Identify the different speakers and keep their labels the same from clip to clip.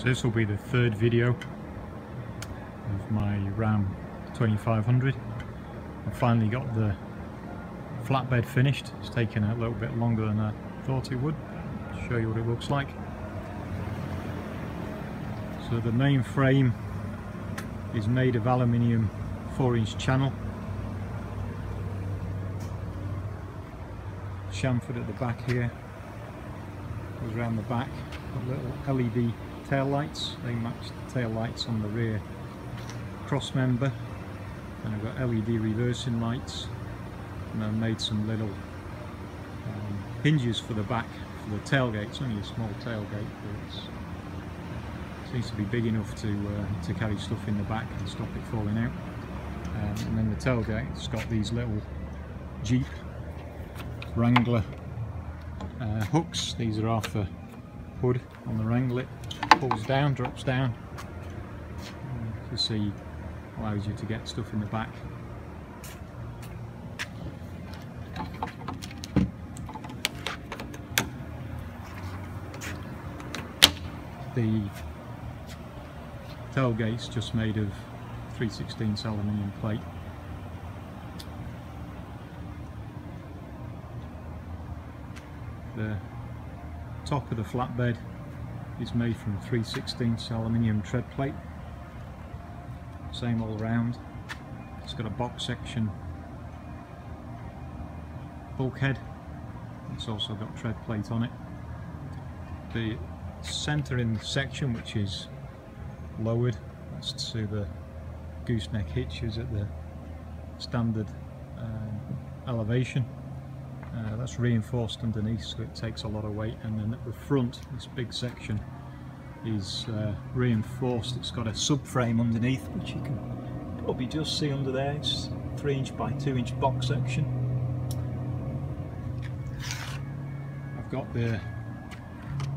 Speaker 1: So this will be the third video of my Ram 2500. I finally got the flatbed finished. It's taken a little bit longer than I thought it would. I'll show you what it looks like. So the main frame is made of aluminium 4 inch channel. Chamfered at the back here. Goes around the back. Got little LED tail lights. They match the tail lights on the rear cross member. And I've got LED reversing lights. And I've made some little um, hinges for the back for the tailgate. It's only a small tailgate, but it seems to be big enough to uh, to carry stuff in the back and stop it falling out. Um, and then the tailgate's got these little Jeep Wrangler uh, hooks. These are off the hood on the Wrangler. Pulls down, drops down. You see, allows you to get stuff in the back. The tailgate's just made of 3 16 aluminium plate the top of the flatbed is made from 3 16 aluminium tread plate. Same all round. It's got a box section bulkhead. It's also got tread plate on it. The center in section which is lowered that's to the gooseneck hitches at the standard um, elevation uh, that's reinforced underneath so it takes a lot of weight. And then at the front this big section is uh, reinforced. It's got a subframe underneath which you can probably just see under there. It's 3 inch by 2 inch box section. I've got the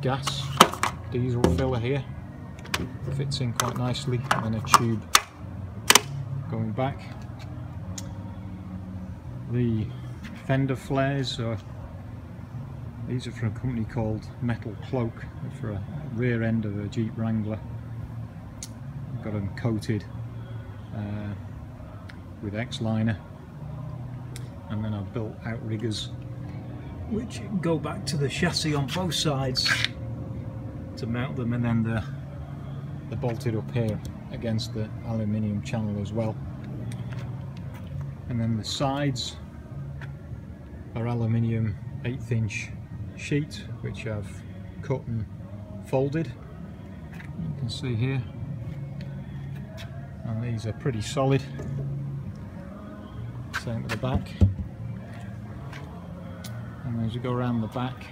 Speaker 1: gas diesel filler here. Fits in quite nicely and a tube going back. The fender flares are these are from a company called Metal Cloak. For a rear end of a Jeep Wrangler. Got them coated uh, with X-liner. And then I've built outriggers which go back to the chassis on both sides to mount them and then the they're bolted up here against the aluminium channel as well. And then the sides are aluminium eighth inch sheet which I've cut and folded. You can see here. And these are pretty solid. Same at the back. And as we go around the back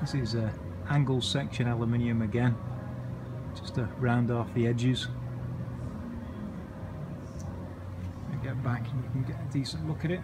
Speaker 1: this is a angle section aluminium again just to round off the edges. And get back and you can get a decent look at it